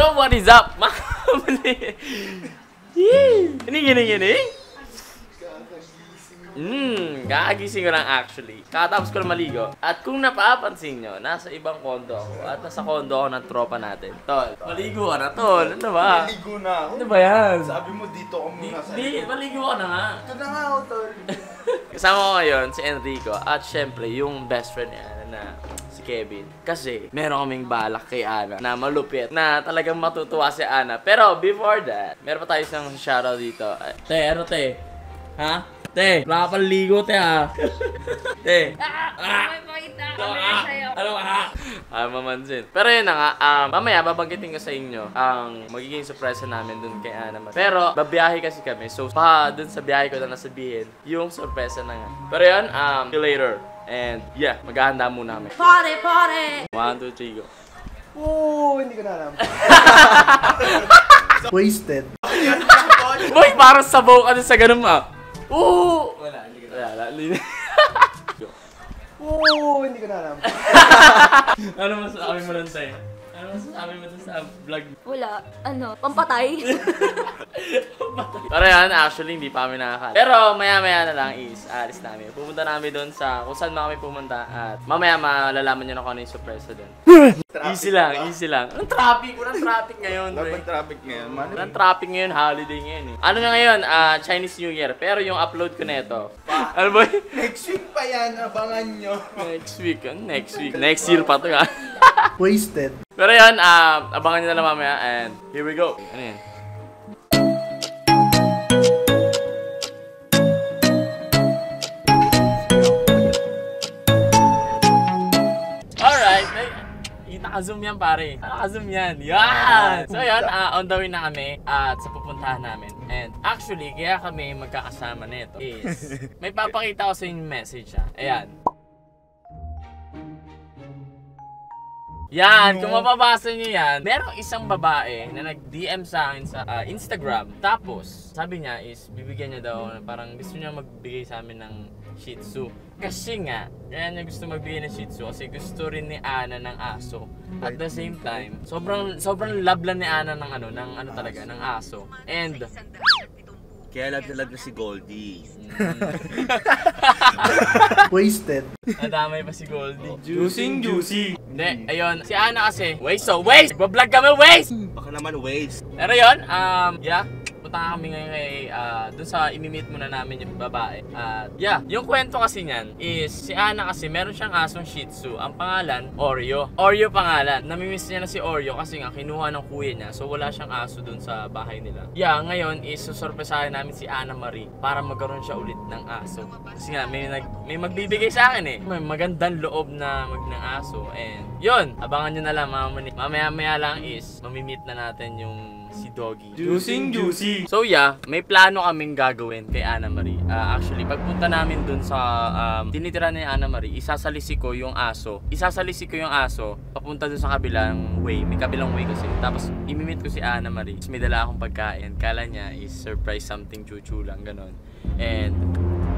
So, what is up? Yee! Gini, gini. Hmm, kakagising ko lang actually. Kakatapos ko lang maligo. At kung napapansin nyo, nasa ibang kondo ako. At nasa kondo ako ng tropa natin. Tol, maligo ka na, tol. Ano ba? Naligo na ako. Ano ba yan? Sabi mo dito ako muna sa di, maligo ka na nga. Ito na nga ako, tol. Kasama ko ngayon si Enrico at syempre yung best friend niya na si Kevin. Kasi meron kaming balak kay Ana na malupit na talagang matutuwa si Ana. Pero before that, meron pa tayo isang shoutout dito. Te, ano te? Ha? Te, wala ka pang ligo te ha? te. Ah, may pakita kami Ah, sa'yo. ano ka? Ah, mamansin. Pero yun na nga, um, mamaya babanggitin ko sa inyo ang magiging surpresa namin dun kay Ana. Pero, babiyahe kasi kami. So, pa dun sa biyahe ko na nasabihin, yung surpresa na nga. Pero yun, um, see you later. And yeah, maghahanda muna kami. Pare, pare! One, two, three, go. Oo, hindi ko na alam. Wasted. Boy, parang sabaw ka dun sa ganun ah. Oo! Wala, hindi ko Wala, wala. Oo, hindi ko na alam. ano masasabi mo nun, Tay? Ano masasabi mo dun sa vlog? Wala. Ano? Pampatay? Pero yan, actually, hindi pa kami nakakal. Pero maya-maya na lang is, alis namin. Pupunta namin doon sa kung saan kami pumunta. At mamaya malalaman nyo na kung ano yung surpresa doon. easy lang, easy lang. Anong traffic? Walang traffic ngayon, pre. traffic ngayon, man. Walang traffic ngayon, holiday ngayon eh. Ano nga ngayon? Ah, Chinese New Year. Pero yung upload ko neto. ano ba? Next week pa yan, abangan nyo. Next week. Ano next week? Next year pa to ha. Wasted. Pero yan, ah, abangan nyo na lang mamaya. And here we go. Ano yan? Naka-zoom yan pare. Naka-zoom yan. Yan! So yan, ah, on the way na kami at sa pupuntahan namin. And actually, kaya kami magkakasama nito is may papakita ko sa inyo message ah. Ayan. Yan, kung mababasa nyo yan, merong isang babae na nag-DM sa akin sa ah, Instagram. Tapos, sabi niya is, bibigyan niya daw, parang gusto niya magbigay sa amin ng Shih Tzu. Kasi nga, kaya niya gusto magbigay ng Shih Tzu kasi gusto rin ni Ana ng aso. At the same time, sobrang sobrang love lang ni Ana ng ano, ng ano talaga, ng aso. And, Kaya lag-lag na si Goldie. Wasted. nadamay pa si Goldie. Juicing juicy. Hindi, ayun, si Ana kasi, waste so waste! Bablog kami, waste! Baka naman waste. Pero yun, um, yeah, punta kami ngayon kay, uh, dun sa imimit muna namin yung babae. At yeah, yung kwento kasi niyan is, si Ana kasi meron siyang asong Shih Tzu. Ang pangalan, Oreo. Oreo pangalan. Namimiss niya na si Oreo kasi nga kinuha ng kuya niya. So wala siyang aso dun sa bahay nila. Yeah, ngayon is susurpresahin namin si Ana Marie para magkaroon siya ulit ng aso. Kasi nga, may, nag, may magbibigay sa akin eh. May magandang loob na mag ng aso. And yun, abangan nyo na lang mga mani. Mamaya-maya lang is, mamimit na natin yung si Doggy. Juicing juicy. So yeah, may plano kaming gagawin kay Ana Marie. Ah, actually, pagpunta namin dun sa um, tinitira ni Ana Marie, isasalisi ko yung aso. Isasalisi ko yung aso, papunta dun sa kabilang way. May kabilang way kasi. Tapos, imimit ko si Ana Marie. Tapos may dala akong pagkain. Kala niya is surprise something chuchu lang, ganun. And,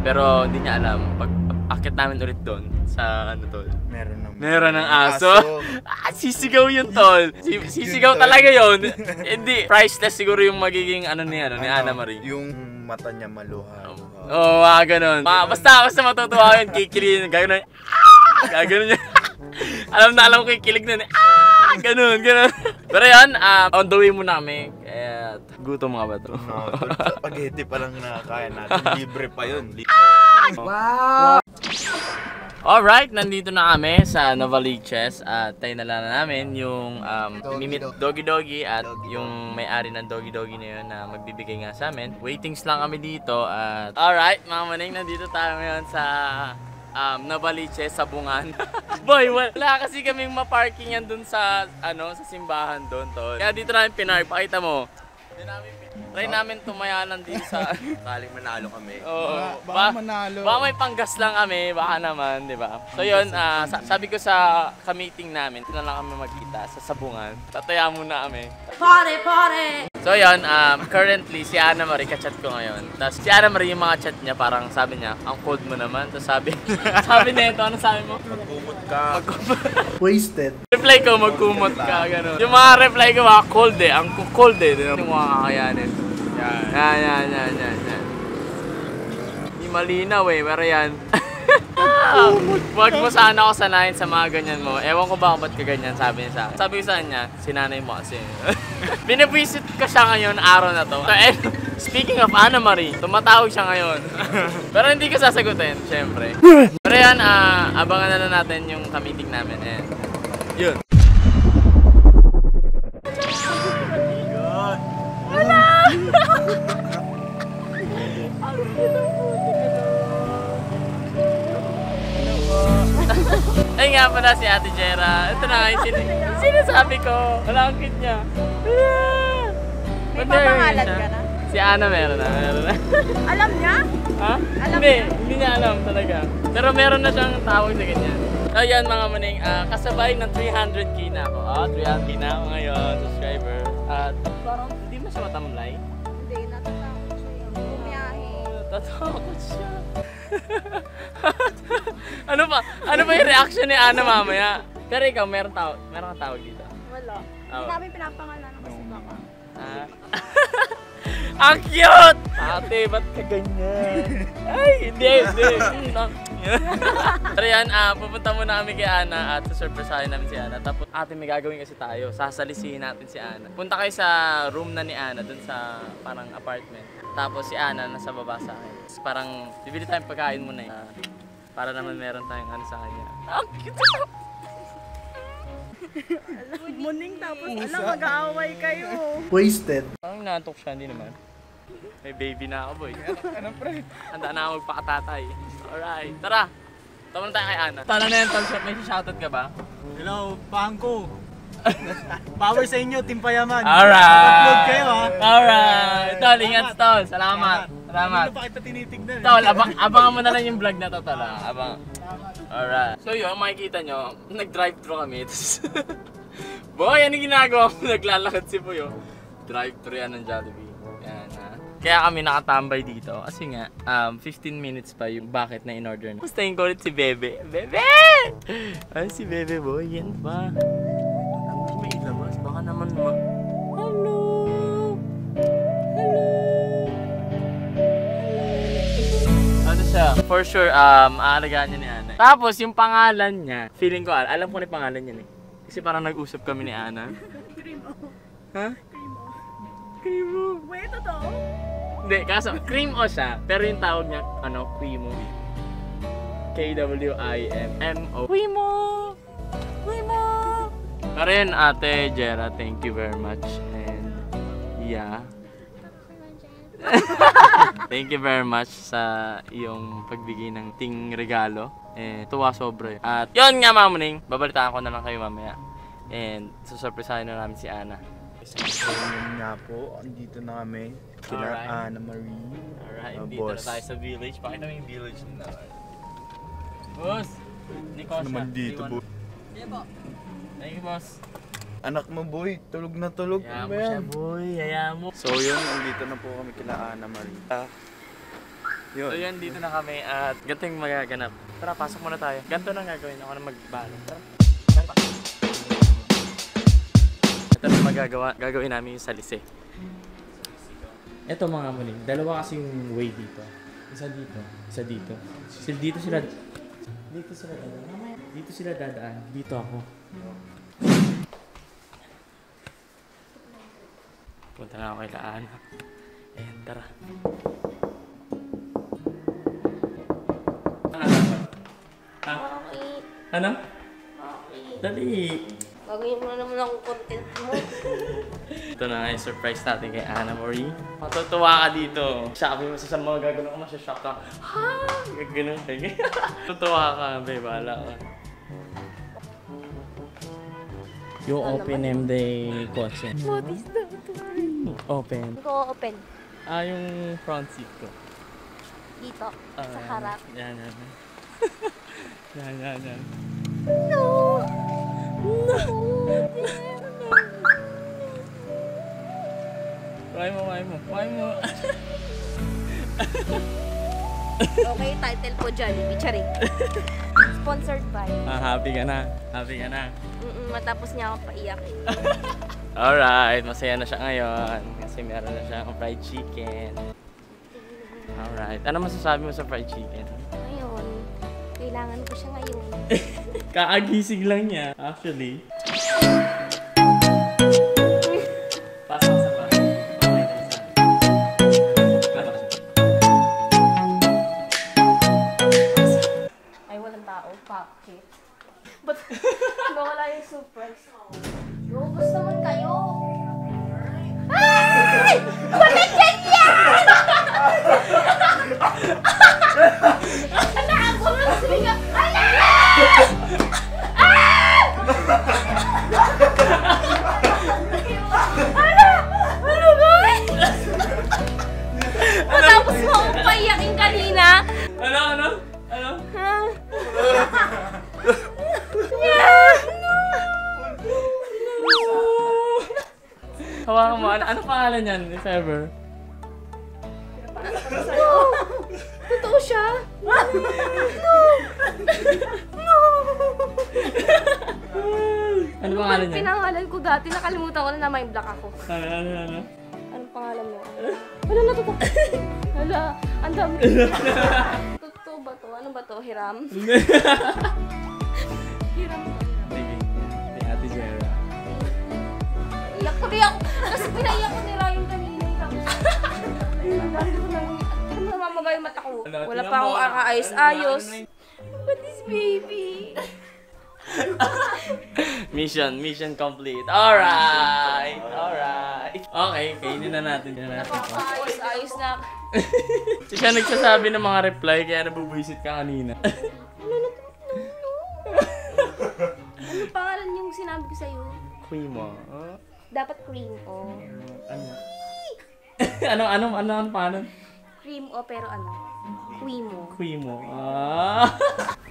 pero hindi niya alam, pag akit namin ulit doon sa ano tol. Meron naman. Meron ng aso. Ah, sisigaw yun, tol. Si- sisigaw talaga yun. Hindi, priceless siguro yung magiging ano ni, ano, ni Ana Marie. Yung mata niya maluha. Oo, oh, ah, ganun. Ma, basta, basta matutuwa yun, kikilin, gano'n. Ah! Gaganon yun. alam na alam ko kikilig na. Ah! Ganun, ganun. Pero yan, um, on the way muna kami. Kaya, gutom nga ba to? No, spaghetti pa lang nakakaya natin. Libre pa yun. Libre. Alright, nandito na kami sa Novaliches at tayo na lang namin yung um, mimit Doggy Doggy at yung may-ari ng Doggy Doggy na yun na magbibigay nga sa amin. Waitings lang kami dito at alright, mga maning, nandito tayo ngayon sa um, Novaliches sa Bungan. Boy, wala kasi kaming maparkingan dun sa ano sa simbahan doon, tol. Kaya dito namin pinark, pakita mo. Di namin, try namin tumayanan din sa... Kaling manalo kami. Oo. Baka- baka Ba- manalo. Baka may panggas lang kami, baka naman, di ba? So yun, ah, sa- sabi ko sa ka-meeting namin, na lang kami magkita sa sabungan. Tataya muna kami. Pare, pare! So yun, um, currently si Ana Marie, kachat ko ngayon. Tapos si Ana Marie, yung mga chat niya, parang sabi niya, ang cold mo naman. Tapos sabi, sabi nito, ano sabi mo? Magkumot ka. Wasted. reply ko, magkumot ka, gano'n. Yung mga reply ko, mga cold eh. Ang cold eh. Yung mga kakayanin. Yan. Yan, yan, yan, yan. Hindi malinaw eh, pero yan. Huwag mo sana ako sanayin sa mga ganyan mo. Ewan ko ba kung ba't ka ganyan, sabi niya sa akin. Sabi ko sa kanya, sinanay mo kasi. Binibwisit ko siya ngayon, araw na to. So, and, speaking of Anna Marie, tumatawag siya ngayon. pero hindi ko sasagutin, syempre. Pero yan, ah, abangan na lang natin yung kamiting namin. And, yun. Nga pala si Ate Jera. Ito na nga yung sin- sinasabi ko. Wala ang cute niya. Ah! May meron papangalan siya? ka na? Si Ana meron na. Meron na. Alam niya? ha? Alam hindi, niya? hindi niya alam talaga. Pero meron na siyang tawag sa ganyan. Ayan mga maning, ah, kasabay ng 300k na ako. Ah, 300k na ako ngayon, subscriber. At parang hindi mo siya matamlay. Hindi, natatakot siya. Bumiyahe. Tatakot siya. ano ba? Ano ba yung reaction ni Ana mamaya? Pero ikaw, meron tawag, meron kang tawag dito. Wala. Oh. Hindi namin pinapangalanan kasi baka. Ah. Ang cute! Ate, ba't ka ganyan? Ay, hindi, hindi. Ah. Pero yan, ah, pupunta muna kami kay Ana at susurpresahin namin si Ana. Tapos ate, may gagawin kasi tayo. Sasalisihin natin si Ana. Punta kayo sa room na ni Ana, dun sa parang apartment. Tapos si Ana nasa baba sa akin. Tapos parang bibili tayong pagkain muna eh. Para naman meron tayong ano sa kanya. Ang cute! Good morning tapos alam, mag-aaway kayo. Wasted. Parang naantok siya, hindi naman. May baby na ako, boy. ano, pre? Handa na ako magpakatatay. Alright, tara! Tama na tayo kay Ana. Tala na yan, Talshot. May shoutout ka ba? Hello, Pangko. Power sa inyo, Team Payaman. Alright! Upload kayo ha. Alright! Tol, ingat Tol. Salamat. Salamat. Hindi pa kita tinitignan. eh. Tol, abang, abangan mo na lang yung vlog na to, Tol. ah. Abang. Alright. So yun, makikita nyo, nag-drive-thru kami. Boy, ano ginagawa mo? Naglalakad si Puyo. Drive-thru yan ng Jollibee. Yan, ha. Kaya kami nakatambay dito kasi nga, um, 15 minutes pa yung bakit na in-order na. Gustahin ko ulit si Bebe. Bebe! Ay, si Bebe boy, yan ba? For sure, um, aalagaan niya ni Ana. Tapos, yung pangalan niya, feeling ko, al- alam ko na yung pangalan niya eh. Kasi parang nag-usap kami ni Ana. Ha? Cremo. Wait, totoo? Hindi, kaso, cream o siya, pero yung tawag niya, ano, Quimo. K-W-I-M-M-O. Quimo! Quimo! Pero yun, ate Jera, thank you very much. And, yeah. thank you very much sa iyong pagbigay ng ting regalo. Eh, tuwa sobra. yun. At yun nga, mamuning, babalitaan ko na lang kayo mamaya. And, susurpresahin na namin si Ana. So yun nga po, andito na kami. Kila Alright. Ana Marie. Alright, Ah, dito na boss. tayo sa village. Pakita mo yung village na. Boss! Hindi ko Ano naman dito po? Thank you, boss. Anak mo boy, tulog na tulog. Hayaan Ano mo ba siya, boy. Hayaan mo. So yun, andito na po kami kila Ana Marie. Ah, yun. So yan, dito na kami at ganito yung magaganap. Tara, pasok muna tayo. Ganito na gagawin. Ako na magbalo. Tara. Tara. Ito na magagawa, gagawin namin yung salise. Ito mga muling, dalawa kasi yung way dito. Isa dito, isa dito. Sila dito sila, dito sila dadaan. Dito sila dadaan, dito ako. Punta na ako kay Laan. Ayan, tara. Okay. Ano? Okay. Dali! Gagawin mo naman ang content mo. Ito na nga yung surprise natin kay Anna Marie. Matutuwa ka dito. Sabi mo sa mga gagawin ko, masyashock ka. Ha? Gagawin ka. Tutuwa ka, be. Bahala ka. You Ano open him the kotse. What is that? Open. Hindi ko open. Ah, yung front seat ko. Dito. Ah, Sa harap. Yan, yan. yan, yan, yan. No! No! Kuhay mo, kuhay mo. Kuhay mo. okay, title po Jollibee. Charing. Sponsored by. ah, happy ka na. Happy ka na. Mm-mm, matapos niya ako paiyak eh. Alright, masaya na siya ngayon. Kasi meron na siyang fried chicken. Alright. Ano masasabi mo sa fried chicken? Ngayon, kailangan ko siya ngayon. Kaagising lang niya, actually. Ay, walang tao. Bakit? Ba't nawala yung surprise? Gusto naman kayo. Ay! Bakit ganyan? Ala, ako lang sumigaw. Ala! Ah! Ala! Ano guys? Matapos mo akong paiyakin kanina. Ano? Ano? Hawakan mo. Ano, ano pangalan niyan, if ever? Totoo siya? Ano pangalan niyan? Pinangalan ko dati, nakalimutan ko na na may black ako. Ano, ano, ano? Anong pangalan mo? Wala na totoo. Wala, ang dami. Totoo ba to? Ano ba to? Hiram? Hiram to. Iyak ko rin ako. Kasi pinaiyak ko ni Ryan kanina. Tapos. Ano namamaga yung mata ko? Ano, Wala pa akong. Ano, akaayos-ayos. ano, ano, What is baby? Mission, mission complete. Alright, alright. Okay, kainin na natin. Na natin. Napakaayos-ayos na. Si siya nagsasabi ng mga reply kaya nabubuisit ka kanina. Ano pangalan yung sinabi ko sa'yo? Queen mo. Oh, Dapat cream o. ano? ano, ano, ano, ano, paano? Cream o pero ano? Queen mo. Queen mo. Ah.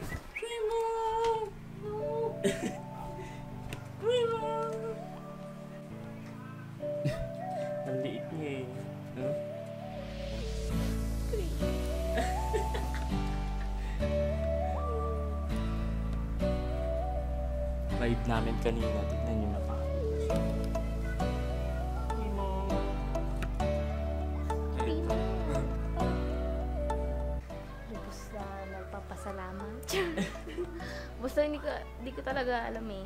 ko, hindi ko talaga alam eh.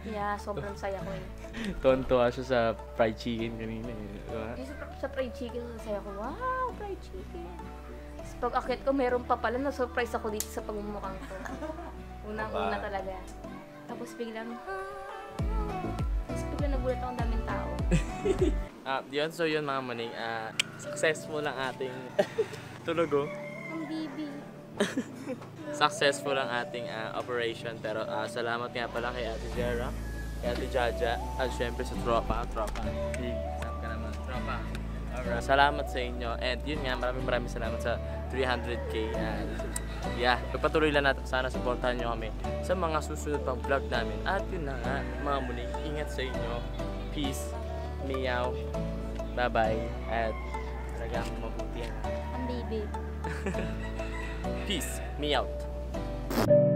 Kaya sobrang saya ko eh. Tontuwa siya sa fried chicken kanina eh. Diba? Sa, sa fried chicken, saya ko, wow, fried chicken. Tapos pag akit ko, meron pa pala, na-surprise ako dito sa pagmumukhang ko. Unang-una talaga. Tapos biglang, tapos biglang nagulat ako ang daming tao. Ah, yun, so yun mga maning, ah, successful ang ating tulog oh. Ang bibi. Successful ang ating ah, operation pero ah, salamat nga pala kay Ate Jera, kay Ate Jaja, at syempre sa tropa, tropa. Hey, saan ka naman? Tropa. Alright. Salamat sa inyo and yun nga, maraming maraming salamat sa 300k and yeah, pagpatuloy lang natin. Sana supportahan nyo kami sa mga susunod pang vlog namin. At yun na nga, mga muling, ingat sa inyo. Peace. Meow. Bye-bye. At talagang mabuti. Ang bibi. Peace. Me out.